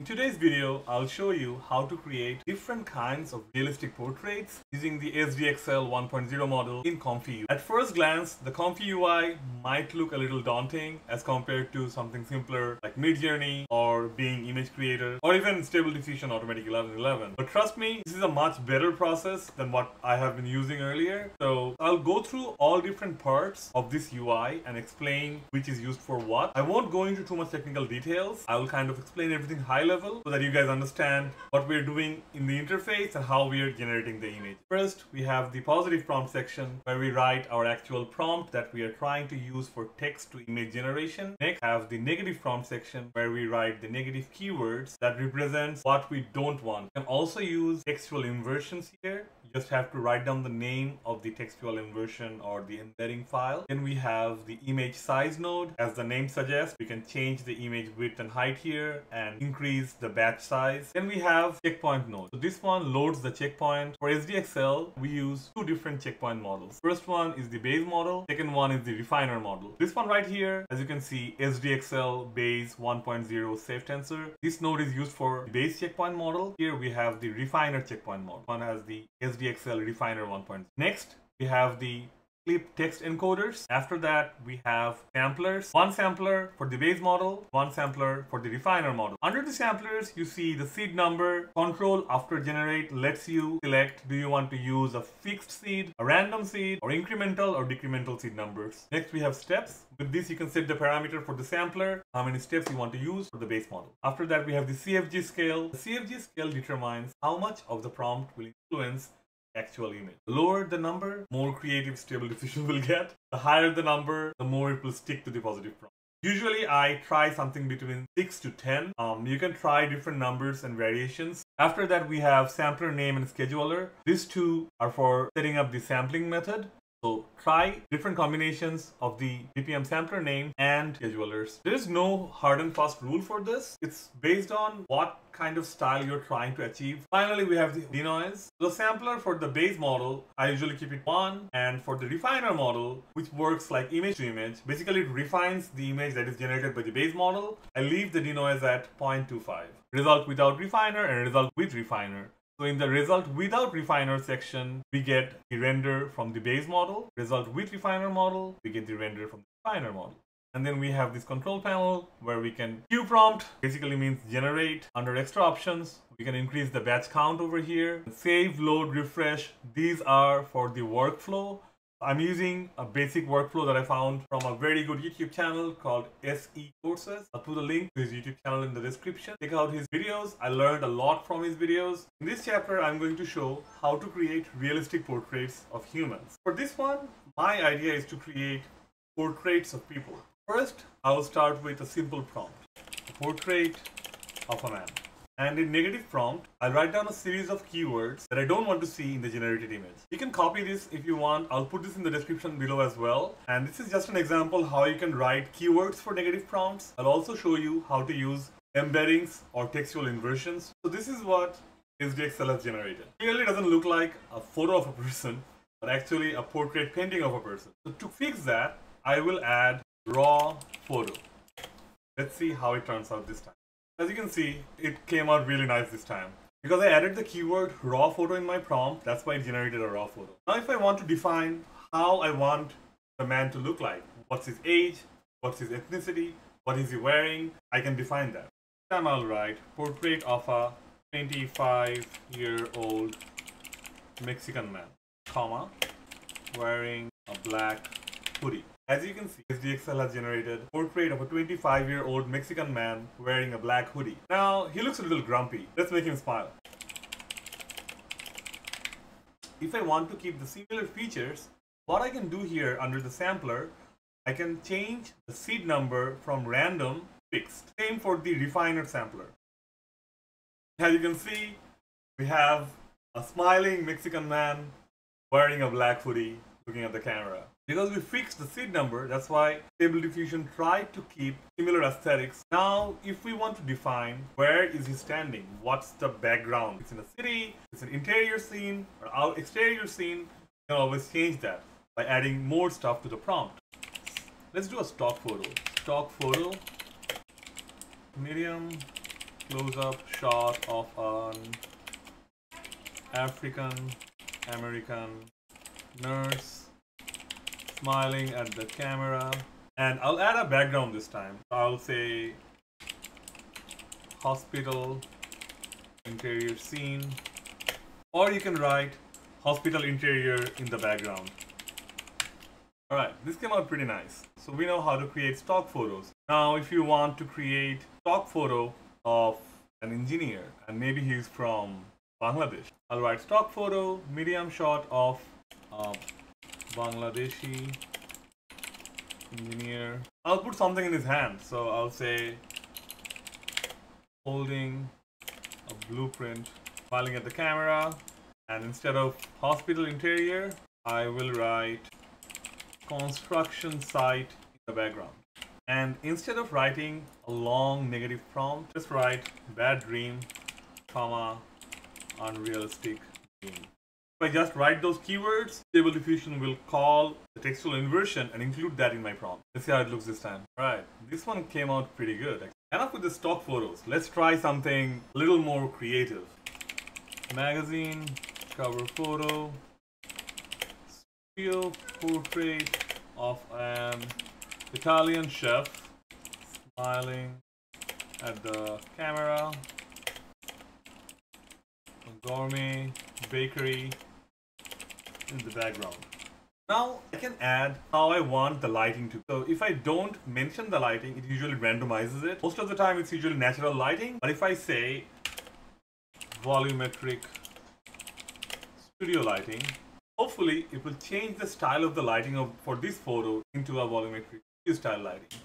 In today's video, I'll show you how to create different kinds of realistic portraits using the SDXL 1.0 model in Comfy UI. At first glance, the Comfy UI might look a little daunting as compared to something simpler like Midjourney or Bing Image Creator or even Stable Diffusion Automatic 1111. But trust me, this is a much better process than what I have been using earlier. So I'll go through all different parts of this UI and explain which is used for what. I won't go into too much technical details. I will kind of explain everything high level so that you guys understand what we're doing in the interface and how we are generating the image. First, we have the positive prompt section where we write our actual prompt that we are trying to use for text to image generation. Next, have the negative prompt section where we write the negative keywords that represents what we don't want. You can also use textual inversions here you just have to write down the name of the textual inversion or the embedding file. Then we have the image size node. As the name suggests, we can change the image width and height here and increase the batch size. Then we have checkpoint node. So this one loads the checkpoint. For SDXL, we use two different checkpoint models. First one is the base model. Second one is the refiner model. This one right here, as you can see, SDXL base 1.0 safe tensor. This node is used for the base checkpoint model. Here we have the refiner checkpoint model. One has the SDXL refiner 1.0. Next, we have the clip text encoders. After that, we have samplers. One sampler for the base model, one sampler for the refiner model. Under the samplers, you see the seed number. Control after generate lets you select do you want to use a fixed seed, a random seed, or incremental or decremental seed numbers. Next, we have steps. With this, you can set the parameter for the sampler, how many steps you want to use for the base model. After that, we have the CFG scale. The CFG scale determines how much of the prompt will influence actual image. The lower the number, more creative stable diffusion will get. The higher the number, the more it will stick to the positive prompt. Usually I try something between 6 to 10. Um, you can try different numbers and variations. After that we have sampler name and scheduler. These two are for setting up the sampling method. So try different combinations of the DPM sampler name and schedulers. There is no hard and fast rule for this. It's based on what kind of style you're trying to achieve. Finally, we have the denoise. The sampler for the base model, I usually keep it 1 and for the refiner model, which works like image to image, basically it refines the image that is generated by the base model. I leave the denoise at 0.25. Result without refiner and result with refiner. So in the result without refiner section, we get the render from the base model. Result with refiner model, we get the render from the refiner model. And then we have this control panel where we can queue prompt, basically means generate. Under extra options, we can increase the batch count over here. Save, load, refresh. These are for the workflow. I'm using a basic workflow that I found from a very good YouTube channel called SECourses. I'll put a link to his YouTube channel in the description. Check out his videos. I learned a lot from his videos. In this chapter, I'm going to show how to create realistic portraits of humans. For this one, my idea is to create portraits of people. First, I'll start with a simple prompt. A portrait of a man. And in negative prompt, I'll write down a series of keywords that I don't want to see in the generated image. You can copy this if you want. I'll put this in the description below as well. And this is just an example how you can write keywords for negative prompts. I'll also show you how to use embeddings or textual inversions. So this is what SDXL has generated. Clearly doesn't look like a photo of a person, but actually a portrait painting of a person. So to fix that, I will add raw photo. Let's see how it turns out this time. As you can see, it came out really nice this time. Because I added the keyword raw photo in my prompt, that's why it generated a raw photo. Now if I want to define how I want the man to look like, what's his age, what's his ethnicity, what is he wearing, I can define that. This time I'll write portrait of a 25 year old Mexican man, comma, wearing a black hoodie. As you can see, SDXL has generated a portrait of a 25-year-old Mexican man wearing a black hoodie. Now, he looks a little grumpy. Let's make him smile. If I want to keep the similar features, what I can do here under the sampler, I can change the seed number from random fixed. Same for the refiner sampler. As you can see, we have a smiling Mexican man wearing a black hoodie looking at the camera. Because we fixed the seed number, that's why Stable Diffusion tried to keep similar aesthetics. Now, if we want to define where is he standing, what's the background, it's in a city, it's an interior scene, or out exterior scene, you can always change that by adding more stuff to the prompt. Let's do a stock photo. Stock photo, medium, close-up shot of an African American nurse smiling at the camera and I'll add a background this time. I'll say hospital interior scene or you can write hospital interior in the background. Alright, this came out pretty nice. So we know how to create stock photos. Now if you want to create stock photo of an engineer and maybe he's from Bangladesh. I'll write stock photo, medium shot of uh, Bangladeshi engineer. I'll put something in his hand. So I'll say holding a blueprint, smiling at the camera. And instead of hospital interior, I will write construction site in the background. And instead of writing a long negative prompt, just write bad dream, comma, unrealistic dream. If I just write those keywords, Stable Diffusion will call the textual inversion and include that in my prompt. Let's see how it looks this time. Alright, this one came out pretty good. Enough with the stock photos. Let's try something a little more creative. Magazine, cover photo, studio portrait of an Italian chef smiling at the camera. Gourmet bakery in the background. Now I can add how I want the lighting to. So if I don't mention the lighting, it usually randomizes it. Most of the time it's usually natural lighting. But if I say volumetric studio lighting, hopefully it will change the style of the lighting of, for this photo into a volumetric style lighting.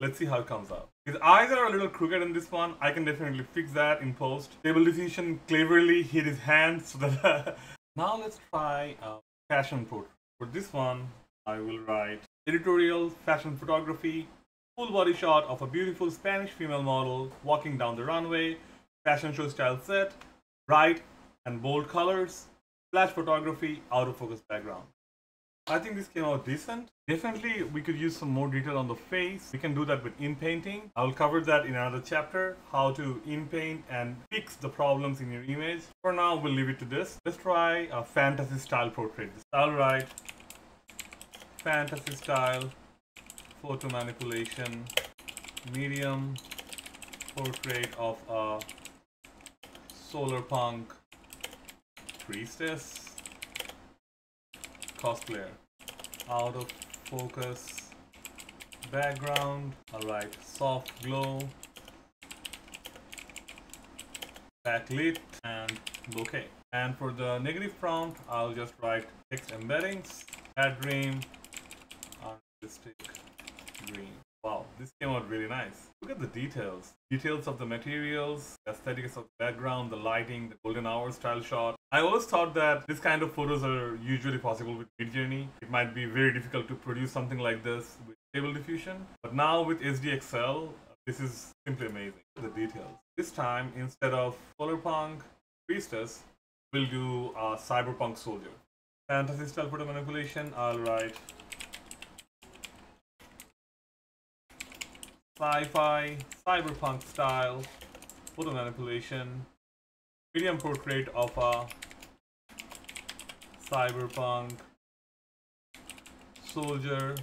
Let's see how it comes out. His eyes are a little crooked in this one. I can definitely fix that in post. Stable Diffusion cleverly hit his hand so that... now let's try a fashion portrait. For this one, I will write editorial fashion photography, full body shot of a beautiful Spanish female model walking down the runway, fashion show style set, bright and bold colors, flash photography, out of focus background. I think this came out decent. Definitely we could use some more detail on the face. We can do that with inpainting. I'll cover that in another chapter, how to inpaint and fix the problems in your image. For now, we'll leave it to this. Let's try a fantasy style portrait. I'll write fantasy style photo manipulation medium portrait of a solar punk priestess cosplayer. Out of focus background. Alright, soft glow. Backlit and bokeh. And for the negative prompt, I'll just write text embeddings, bad dream, unrealistic dream. Wow, this came out really nice. Look at the details. Details of the materials, aesthetics of the background, the lighting, the golden hour style shot. I always thought that this kind of photos are usually possible with Midjourney. It might be very difficult to produce something like this with Stable Diffusion. But now with SDXL, this is simply amazing. The details. This time, instead of Solarpunk Priestess, we'll do a Cyberpunk Soldier. Fantasy style photo manipulation, I'll write sci-fi, cyberpunk style, photo manipulation, medium portrait of a cyberpunk soldier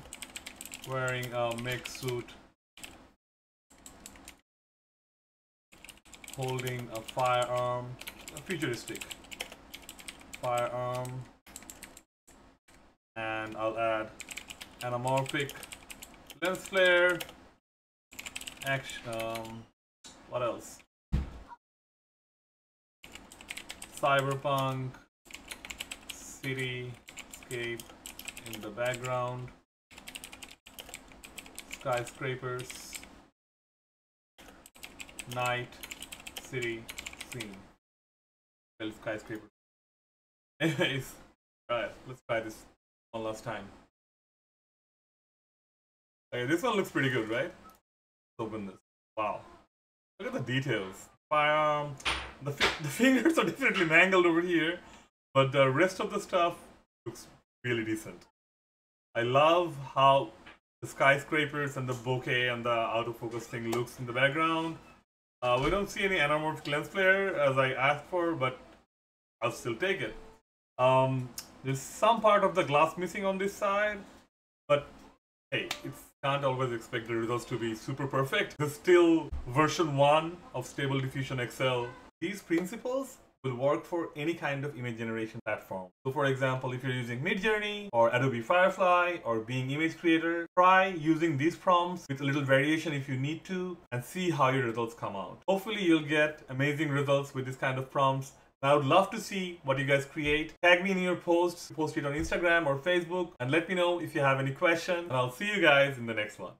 wearing a mech suit holding a firearm, a futuristic firearm and I'll add anamorphic lens flare action. Um, what else? Cyberpunk, cityscape in the background, skyscrapers, night, city, scene. Well, skyscraper. Anyways, alright, let's try this one last time. Okay, this one looks pretty good, right? let's open this. Wow. Look at the details. Firearm. Um, The, the fingers are definitely mangled over here, but the rest of the stuff looks really decent. I love how the skyscrapers and the bokeh and the out of focus thing looks in the background. Uh, we don't see any anamorphic lens flare as I asked for, but I'll still take it. Um, there's some part of the glass missing on this side, but hey, it's can't always expect the results to be super perfect. There's still version 1 of Stable Diffusion XL. These principles will work for any kind of image generation platform. So for example, if you're using Midjourney or Adobe Firefly or Bing Image Creator, try using these prompts with a little variation if you need to and see how your results come out. Hopefully you'll get amazing results with this kind of prompts. I would love to see what you guys create. Tag me in your posts, post it on Instagram or Facebook, and let me know if you have any questions. And I'll see you guys in the next one.